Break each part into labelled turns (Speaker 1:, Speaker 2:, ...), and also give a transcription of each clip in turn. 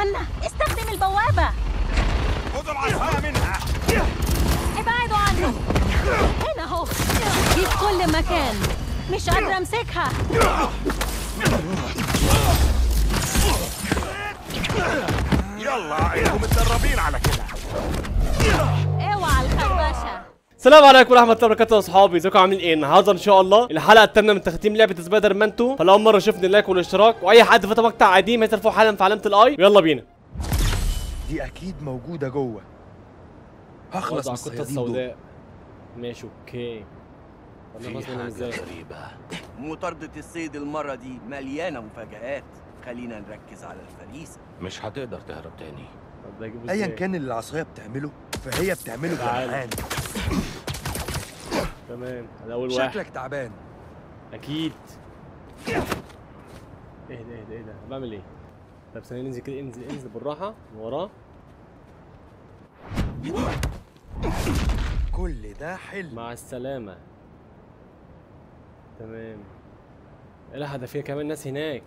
Speaker 1: استنى استخدم البوابة.
Speaker 2: خدوا العصاية منها.
Speaker 1: ابعدوا عنه. هنا اهو دي في كل مكان. مش قادرة أمسكها.
Speaker 2: يلا أنتوا متدربين على كده.
Speaker 1: اوعى الخربشة.
Speaker 3: السلام عليكم ورحمة الله وبركاته يا أصحابي. إزيكم عاملين إيه؟ النهارده إن شاء الله الحلقة الثامنه من تختيم لعبة سبايدر مان 2 فلو مرة شفنا ال like والاشتراك وأي حد فات مقطع قديم هيظهر فوق حالا في علامة ال i ويلا بينا.
Speaker 4: دي أكيد موجودة جوه. هخلص من الصيادين
Speaker 3: السوداء. ماشي أوكي.
Speaker 5: في
Speaker 3: إزاي؟
Speaker 5: غريبة. مطاردة الصيد المرة دي مليانة مفاجآت. خلينا نركز على الفريسة.
Speaker 6: مش هتقدر تهرب تاني.
Speaker 4: ايا كان اللي العصاية بتعمله؟ فهي بتعمله. جعان
Speaker 3: تمام ده أول واحد.
Speaker 4: شكلك تعبان.
Speaker 3: أكيد. إيه ده إيه ده إيه ده بعمل إيه؟ طب ثانية ننزل كده انزل انزل بالراحة من وراه.
Speaker 4: كل ده حلم.
Speaker 3: مع السلامة. تمام. لا ده فيها كمان ناس هناك.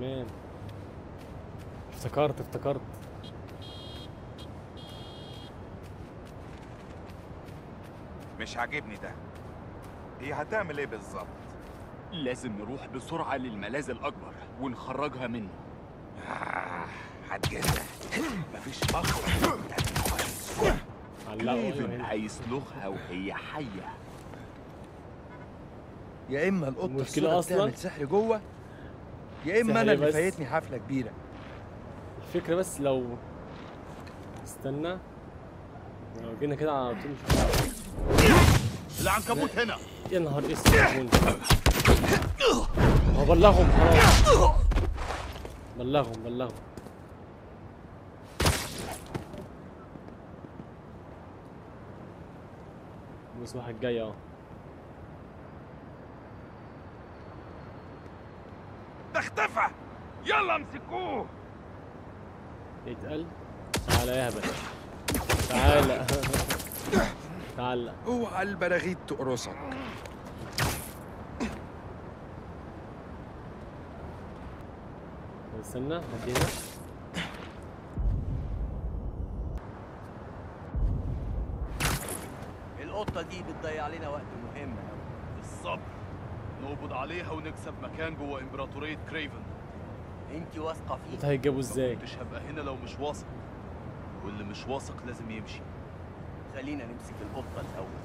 Speaker 3: تمام افتكرت افتكرت.
Speaker 2: مش عاجبني ده. هي هتعمل إيه بالظبط؟
Speaker 7: لازم نروح بسرعة للملاذ الأكبر ونخرجها منه.
Speaker 2: آه هتجنن مفيش
Speaker 7: كيفن
Speaker 3: هنا.
Speaker 7: هيسلخها وهي حية.
Speaker 4: يا
Speaker 3: إما
Speaker 4: القطة
Speaker 3: أصلاً-
Speaker 4: بتعمل سحر جوه يا
Speaker 3: إما
Speaker 4: أنا اللي. فايتني حفلة كبيرة.
Speaker 3: الفكرة بس لو استنى. لو جينا كده على طول. نشوف
Speaker 7: العنكبوت هنا.
Speaker 3: يا نهار أسود هو بلغهم خلاص. بلغهم بلغهم. بص واحد جاي اهو
Speaker 2: ده اختفى. يلا امسكوه.
Speaker 3: يتقل. تعالى يا هبل. تعالى تعالى
Speaker 4: اوعى البراغيث تقرصك.
Speaker 3: استنى هدي هنا
Speaker 5: القطة دي بتضيع لنا وقت مهم
Speaker 7: الصبر. نقبض عليها ونكسب مكان جوه إمبراطورية كريفن.
Speaker 5: أنت واثقة
Speaker 3: انت
Speaker 5: فيه
Speaker 3: هيجابوا إزاي؟
Speaker 7: مش هبقى هنا لو مش واثق. واللي مش واثق لازم يمشي.
Speaker 5: خلينا نمسك القطة الأول.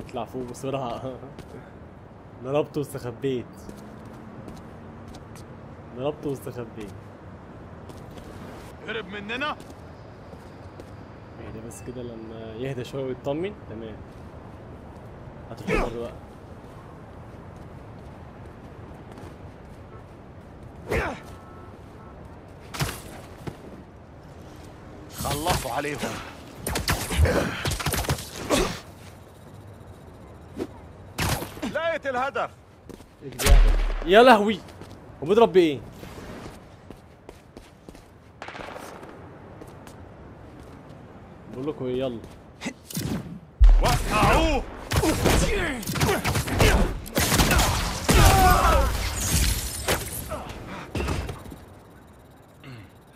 Speaker 3: اطلع فوق بسرعة. ضربت واستخبيت. ضربت واستخبيت.
Speaker 7: هرب مننا؟
Speaker 3: بس كده لما يهدى شوية ويطمن تمام هتدخل بقى
Speaker 2: خلصوا عليهم لقيت الهدف؟
Speaker 3: يا لهوي هو بيضرب بإيه؟ بقول لكم إيه يلا.
Speaker 2: وقعوه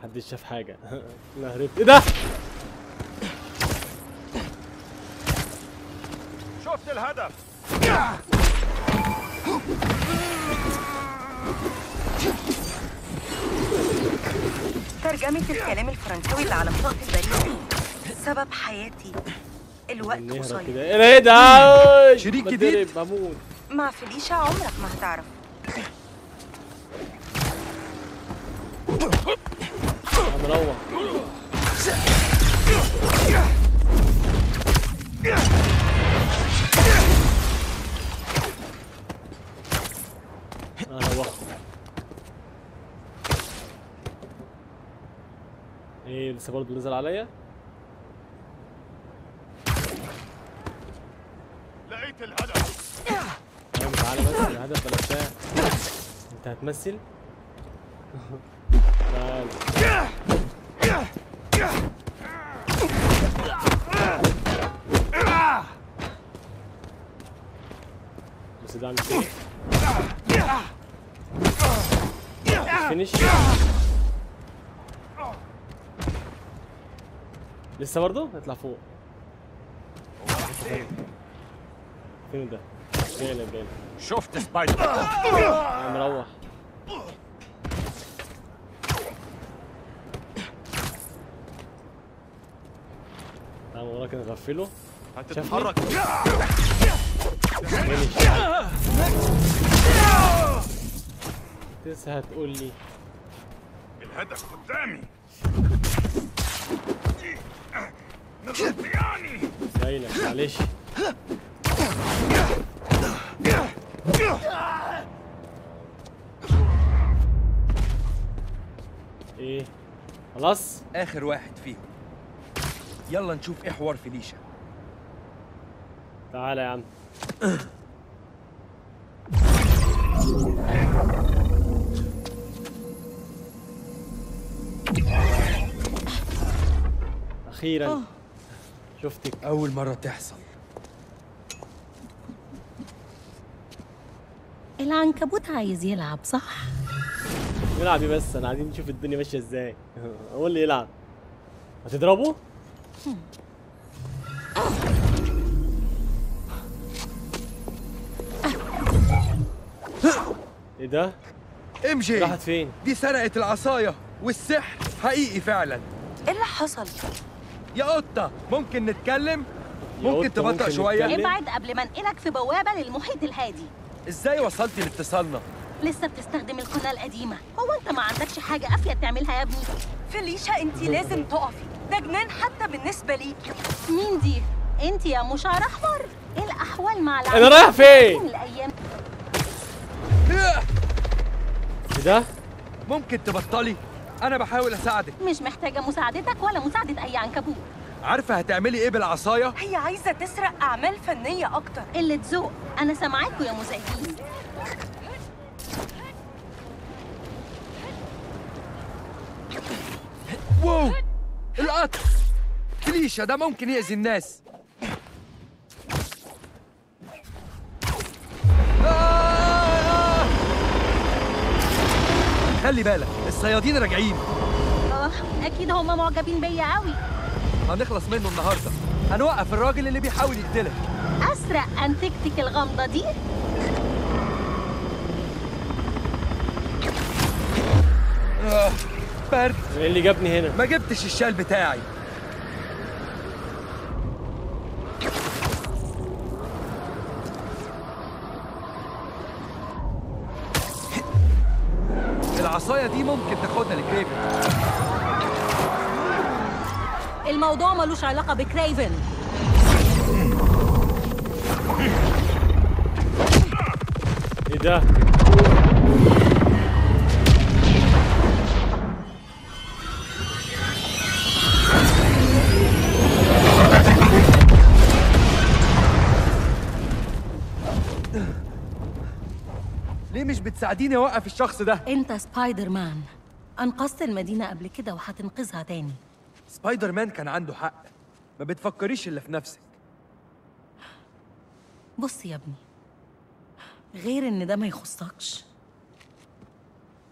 Speaker 3: محدش شاف حاجة. أنا هربت إيه ده؟
Speaker 2: شفت الهدف.
Speaker 8: ترجمة الكلام الفرنساوي اللي على بطاقة البريد سبب حياتي. الوقت قصير.
Speaker 3: إيه ده؟
Speaker 4: شريك
Speaker 3: بتضرب،
Speaker 4: جديد؟
Speaker 3: بموت
Speaker 8: مع فليشة عمرك ما هتعرف.
Speaker 3: هنروح. روحت إيه لسه برضه نزل عليا؟
Speaker 7: الهدف
Speaker 3: تعالى بس الهدف. بلشتها انت هتمثل؟ تعالى بس ده مش كده. فينش؟ لسه برضه؟ اطلع فوق. فين ده؟ جاي لك جاي
Speaker 6: شفت سبايدر
Speaker 3: أنا مروح. تعال وراك نغفله.
Speaker 7: هتتحرك.
Speaker 3: لسه هتقول لي.
Speaker 2: الهدف قدامي.
Speaker 3: لك معلش. إيه؟ خلاص؟
Speaker 4: آخر واحد فيهم. يلا نشوف إيه حوار فيليشا.
Speaker 3: تعالى يا عم. أخيرا. شفتك.
Speaker 4: أول مرة تحصل.
Speaker 1: العنكبوت عايز يلعب صح؟
Speaker 3: نلعب إيه بس أنا عايزين نشوف الدنيا ماشية إزاي. هو اللي يلعب. هتضربه؟ إيه ده؟
Speaker 4: ام جي
Speaker 3: راحت فين؟
Speaker 4: دي سرقت العصاية والسحر حقيقي فعلا.
Speaker 8: إيه اللي حصل؟
Speaker 4: يا قطة ممكن نتكلم؟ ممكن تبطأ؟
Speaker 3: نتكلم؟
Speaker 1: ابعد قبل ما انقلك في بوابة للمحيط الهادي.
Speaker 4: إزاي وصلتي لاتصالنا؟
Speaker 1: لسه بتستخدم القناة القديمة. هو انت ما عندكش حاجة قافية تعملها يا ابني؟
Speaker 8: فيليشا انت لازم تقفي. ده جنان حتى بالنسبة ليكي.
Speaker 1: مين دي؟ انت يا مشعر احمر. إيه الأحوال مع أنا
Speaker 3: رايح فين؟
Speaker 1: الأيام؟
Speaker 3: إيه ده؟
Speaker 4: ممكن تبطلي. أنا بحاول أساعدك.
Speaker 1: مش محتاجة مساعدتك ولا مساعدة أي عنكبوت.
Speaker 4: عارفة هتعملي إيه بالعصاية؟
Speaker 8: هي عايزة تسرق أعمال فنية أكتر.
Speaker 1: قلة ذوق أنا سامعاكوا يا مزعجين
Speaker 4: واو! القطر! فيليشا ده ممكن يأذي الناس. آه! خلي بالك الصيادين راجعين.
Speaker 1: آه أكيد هما معجبين بيا قوي
Speaker 4: هنخلص منه النهارده. هنوقف الراجل اللي بيحاول يقتلك.
Speaker 1: اسرق انتجتك الغامضة دي.
Speaker 4: آه، برد
Speaker 3: إيه اللي جابني هنا؟
Speaker 4: ما جبتش الشال بتاعي. العصاية دي ممكن تاخدها لكريفن
Speaker 1: الموضوع ملوش علاقة بكريفن.
Speaker 3: إيه ده؟
Speaker 4: ليه مش بتساعديني أوقف الشخص ده؟
Speaker 1: أنت سبايدر مان. أنقذت المدينة قبل كده وهتنقذها تاني.
Speaker 4: سبايدر مان كان عنده حق. ما بتفكريش إلا في نفسك.
Speaker 1: بص يا ابني غير إن ده ما يخصكش.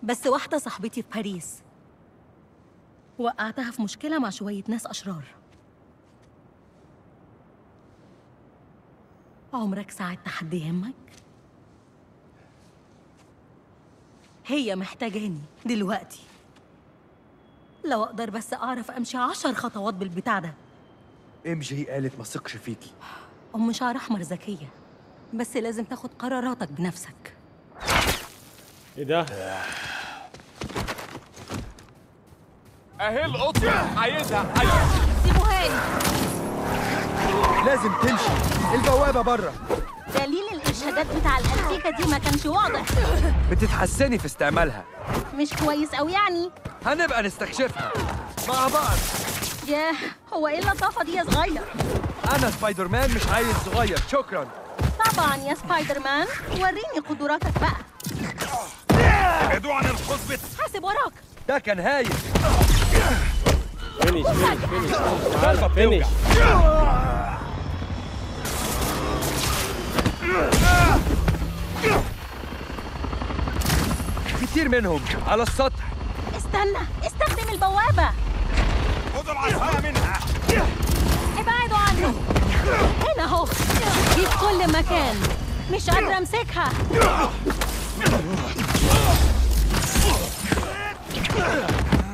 Speaker 1: بس واحدة صاحبتي في باريس وقعتها في مشكلة مع شوية ناس أشرار. عمرك ساعدت حد يهمك؟ هي محتاجاني دلوقتي. لو أقدر بس أعرف أمشي عشر خطوات بالبتاع ده.
Speaker 4: ام جي قالت ما ثقش فيكي.
Speaker 1: أم شعر أحمر ذكية بس لازم تاخد قراراتك بنفسك.
Speaker 3: إيه ده؟
Speaker 7: اهي القطه عايزها عايزها.
Speaker 1: سيبوها لي
Speaker 4: لازم تمشي. البوابة بره
Speaker 1: دليل الإرشادات بتاع الأنتيكة دي ما كانش واضح.
Speaker 4: بتتحسني في استعمالها.
Speaker 1: مش كويس أوي يعني.
Speaker 4: هنبقى نستكشفها. مع بعض.
Speaker 1: ياه هو إيه اللطافة دي يا صغير؟
Speaker 4: أنا سبايدر مان مش عايز صغير. شكرا.
Speaker 1: طبعا يا سبايدر مان وريني قدراتك بقى.
Speaker 2: ابعدوا عن القطة
Speaker 1: حاسب وراك.
Speaker 4: ده كان هايل.
Speaker 3: فينيش فينيش
Speaker 4: كتير منهم على السطح.
Speaker 1: استنى. استخدم البوابة.
Speaker 2: خدوا العصايه منها.
Speaker 1: ابعدوا عنه. هنا اهو دي في كل مكان. مش قادرة أمسكها.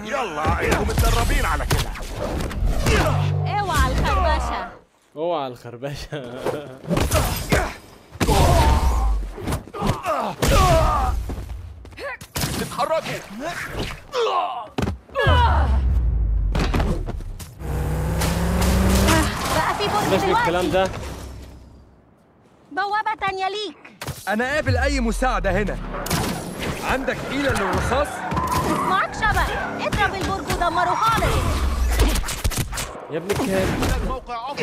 Speaker 2: يلا أنتوا متدربين على كده.
Speaker 1: اوعى الخربشة.
Speaker 3: اوعى الخربشة.
Speaker 4: اتحركوا
Speaker 1: بقى في برج
Speaker 3: مش الكلام ده؟
Speaker 1: بوابة تانية ليك
Speaker 4: أنا قابل أي مساعدة هنا. عندك حيله للرصاص
Speaker 1: معاك شبك. اضرب البرج ودمره خالص.
Speaker 3: يا ابني كام
Speaker 7: الموقع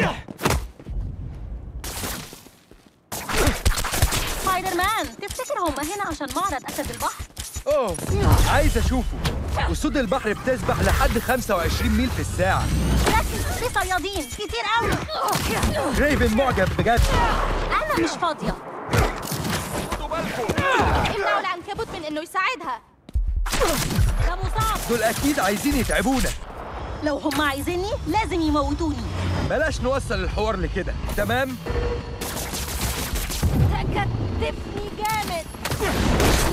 Speaker 1: سبايدر مان تفتكر هم هنا عشان معرض أسد البحر؟
Speaker 4: اوه عايز أشوفه. أسود البحر بتسبح لحد 25 ميل في الساعة.
Speaker 1: ركز في صيادين. كتير قوي
Speaker 4: ريفن معجب بجد.
Speaker 1: أنا مش فاضية.
Speaker 2: خدوا بالكم
Speaker 1: إمنعوا العنكبوت من إنه يساعدها. ده مصاب.
Speaker 4: دول أكيد عايزين يتعبونا.
Speaker 1: لو هم عايزيني لازم يموتوني.
Speaker 4: بلاش نوصل الحوار لكده. تمام؟
Speaker 1: كتفني جامد.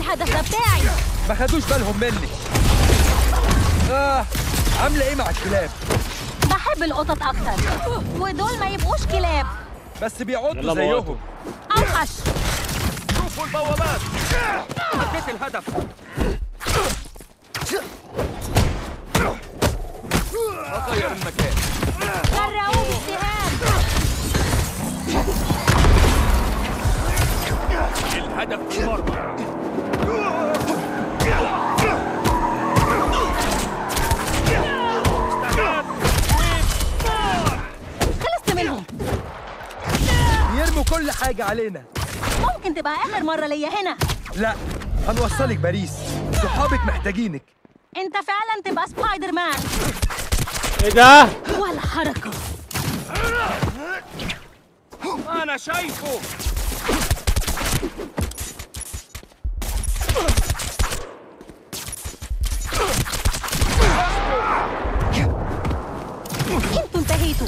Speaker 1: الهدف ده بتاعي.
Speaker 4: ما خدوش بالهم مني. آه عاملة إيه مع الكلاب؟
Speaker 1: بحب القطط أكتر ودول ما يبقوش كلاب.
Speaker 4: بس بيعضوا زيهم.
Speaker 1: أوحش.
Speaker 2: شوفوا البوابات.
Speaker 4: حطيت الهدف. اغير المكان.
Speaker 1: غرقوني السهام
Speaker 2: الهدف في المرمى
Speaker 1: خلصت منهم.
Speaker 4: بيرموا كل حاجة علينا.
Speaker 1: ممكن تبقى آخر مرة ليا هنا.
Speaker 4: لا هنوصلك باريس. صحابك محتاجينك.
Speaker 1: انت فعلا تبقى سبايدر مان
Speaker 3: إيه ده؟
Speaker 1: ولا حركة.
Speaker 2: أنا شايفه.
Speaker 1: أنتوا انتهيتوا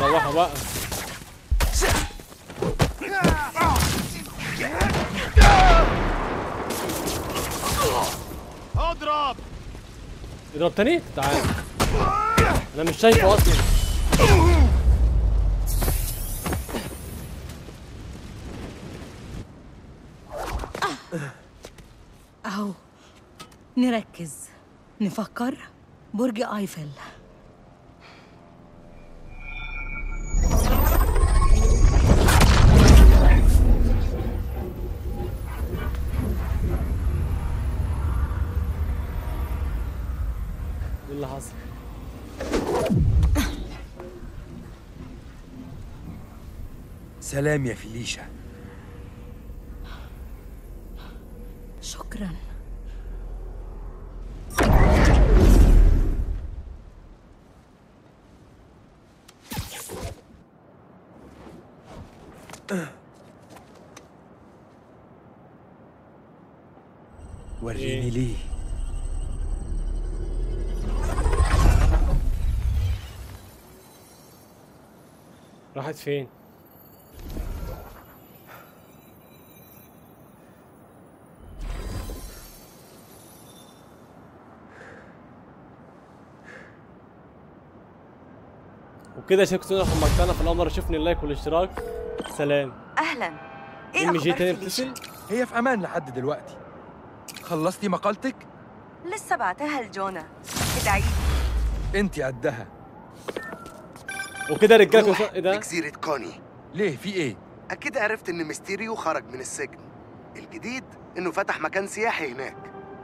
Speaker 3: نروحوا بقى.
Speaker 7: اضرب.
Speaker 3: اضرب تاني؟ تعال. أنا مش شايفه أصلا.
Speaker 1: اهو. نركز. نفكر. برج ايفل.
Speaker 3: اللي حصل.
Speaker 4: سلام يا فيليشا.
Speaker 1: شكرا.
Speaker 4: وريني؟ ليه.
Speaker 3: راحت فين؟ وكده شكرا لكم مقطعنا في الأمر شوفني ال like والاشتراك. سلام. أهلا. إيه
Speaker 8: MJ
Speaker 3: تاني
Speaker 4: هي في أمان لحد دلوقتي. خلصتي مقالتك؟
Speaker 8: لسه بعتها لجونا. ادعي لي.
Speaker 4: انت قدها.
Speaker 3: وكده رجالكم إيه ده؟
Speaker 9: لجزيرة كوني.
Speaker 4: ليه؟ في إيه؟
Speaker 9: أكيد عرفت إن ميستيريو خرج من السجن. الجديد إنه فتح مكان سياحي هناك.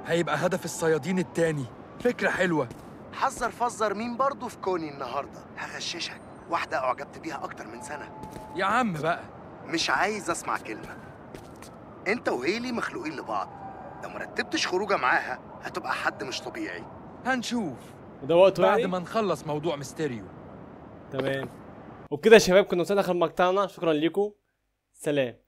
Speaker 4: هيبقى هدف الصيادين التاني. فكرة حلوة.
Speaker 9: حذر فزر مين برضه في كوني النهاردة. هغششك. واحدة أعجبت بيها أكتر من سنة.
Speaker 4: يا عم بقى.
Speaker 9: مش عايز أسمع كلمة. أنت وهيلي مخلوقين لبعض. لو مرتبتش خروجة معاها هتبقى حد مش طبيعي.
Speaker 4: هنشوف.
Speaker 3: وده وقته
Speaker 4: بعد
Speaker 3: يعني؟
Speaker 4: ما نخلص موضوع ميستيريو.
Speaker 3: تمام. وبكده يا شباب كنا وصلنا آخر مقطعنا. شكرا لكم سلام.